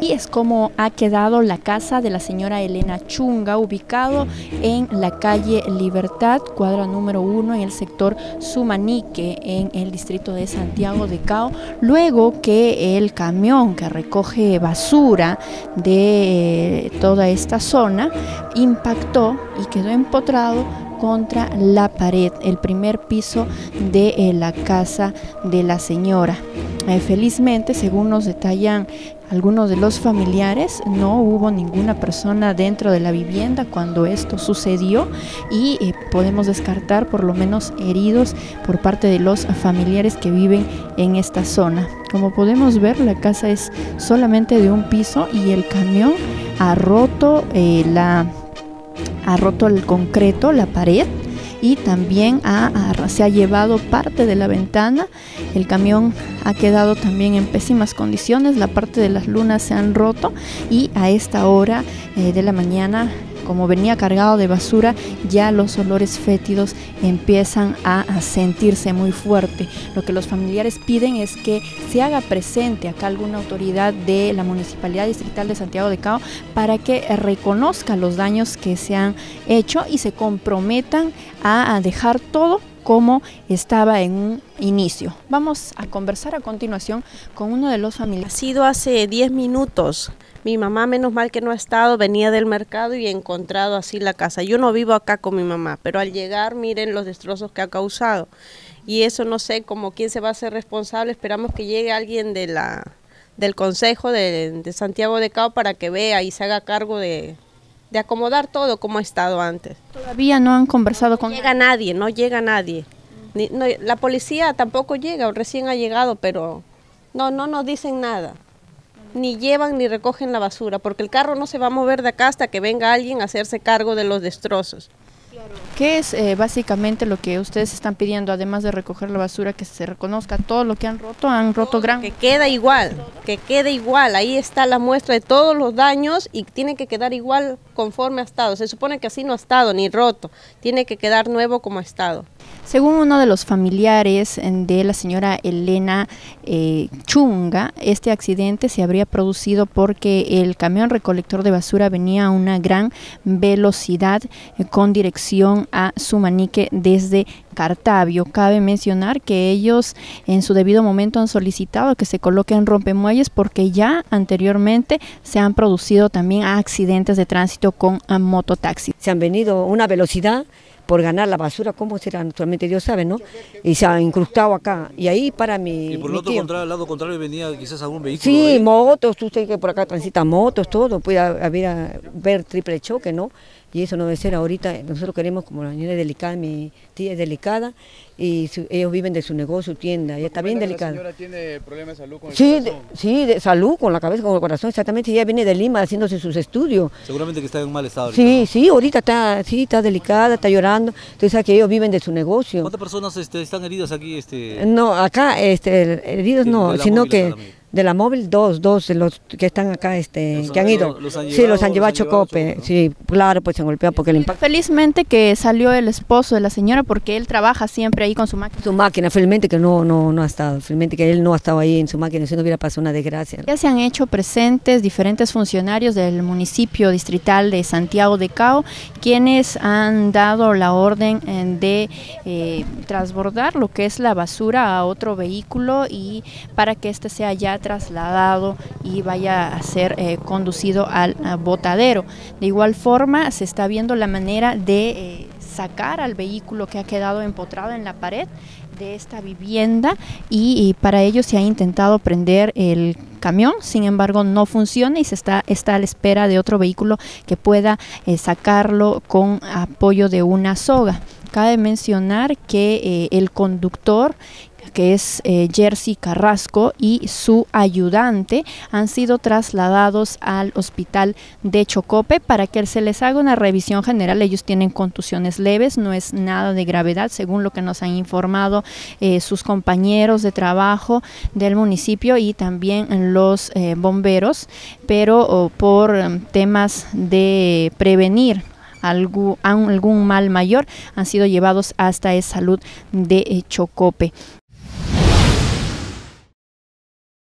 Y es como ha quedado la casa de la señora Elena Chunga, ubicado en la calle Libertad, cuadra número uno, en el sector Sumanique, en el distrito de Santiago de Cao, luego que el camión que recoge basura de toda esta zona impactó y quedó empotrado contra la pared, el primer piso de eh, la casa de la señora. Eh, felizmente, según nos detallan algunos de los familiares, no hubo ninguna persona dentro de la vivienda cuando esto sucedió y eh, podemos descartar por lo menos heridos por parte de los familiares que viven en esta zona. Como podemos ver, la casa es solamente de un piso y el camión ha roto la ha roto el concreto, la pared y también se ha llevado parte de la ventana. El camión ha quedado también en pésimas condiciones, la parte de las lunas se han roto y a esta hora eh, de la mañana como venía cargado de basura, ya los olores fétidos empiezan a, sentirse muy fuerte. Lo que los familiares piden es que se haga presente acá alguna autoridad de la Municipalidad Distrital de Santiago de Cao para que reconozca los daños que se han hecho y se comprometan a dejar todo como estaba en un inicio. Vamos a conversar a continuación con uno de los familiares. Ha sido hace 10 minutos. Mi mamá, menos mal que no ha estado, venía del mercado y he encontrado así la casa. Yo no vivo acá con mi mamá, pero al llegar miren los destrozos que ha causado. Y eso no sé cómo quién se va a hacer responsable. Esperamos que llegue alguien de la, del Consejo de, Santiago de Cao para que vea y se haga cargo de, de acomodar todo como ha estado antes. Todavía no han conversado con... No llega nadie, no llega nadie. la policía tampoco llega, recién ha llegado, pero no, no nos dicen nada ni llevan ni recogen la basura, porque el carro no se va a mover de acá hasta que venga alguien a hacerse cargo de los destrozos. ¿Qué es eh, básicamente lo que ustedes están pidiendo, además de recoger la basura, que se reconozca todo lo que han roto? Han roto gran... Que queda igual, que quede igual. Ahí está la muestra de todos los daños y tiene que quedar igual conforme ha estado. Se supone que así no ha estado ni roto, tiene que quedar nuevo como ha estado. Según uno de los familiares de la señora Elena eh, Chunga, este accidente se habría producido porque el camión recolector de basura venía a una gran velocidad eh, con dirección a Sumanique desde Cartavio. Cabe mencionar que ellos en su debido momento han solicitado que se coloquen rompemuelles porque ya anteriormente se han producido también accidentes de tránsito con mototaxi. Se han venido a una velocidad por ganar la basura, ¿cómo será? Naturalmente Dios sabe, ¿no? Y se ha incrustado acá. Y ahí para mi. ¿Y por el otro lado contrario venía quizás algún vehículo? Sí, motos, usted que por acá transita motos, todo, puede haber ver triple choque, ¿no? Y eso no debe ser ahorita, nosotros queremos, como la niña es delicada, mi tía es delicada, y ellos viven de su negocio, su tienda, y está bien delicada. ¿La señora tiene problemas de salud con el sí, corazón? sí, de salud, con la cabeza, con el corazón, exactamente, ella viene de Lima haciéndose sus estudios. Seguramente que está en mal estado. sí, sí, ahorita está, sí, está delicada, está llorando, entonces sabe que ellos viven de su negocio. ¿Cuántas personas este, están heridas aquí? Este... No, acá, este, heridos no, sino que de la móvil, dos, dos de los que están acá, este, que han ido. sí, los han llevado a Chocope. Sí, claro, pues se han golpeado porque el impacto. Felizmente que salió el esposo de la señora porque él trabaja siempre ahí con su máquina. Su máquina, felizmente que no, no, no ha estado, felizmente que él no ha estado ahí en su máquina, si no hubiera pasado una desgracia. Ya se han hecho presentes diferentes funcionarios del municipio distrital de Santiago de Cao, quienes han dado la orden eh, de eh, transbordar lo que es la basura a otro vehículo y para que este sea ya trasladado y vaya a ser eh, conducido al botadero. De igual forma, se está viendo la manera de eh, sacar al vehículo que ha quedado empotrado en la pared de esta vivienda y, para ello se ha intentado prender el camión, sin embargo no funciona y se está, está a la espera de otro vehículo que pueda eh, sacarlo con apoyo de una soga. Cabe mencionar que el conductor que es eh, Carrasco, y su ayudante han sido trasladados al hospital de Chocope para que se les haga una revisión general. Ellos tienen contusiones leves, no es nada de gravedad, según lo que nos han informado eh, sus compañeros de trabajo del municipio y también los eh, bomberos, pero por em, temas de prevenir algún, algún mal mayor han sido llevados hasta el salud de Chocope.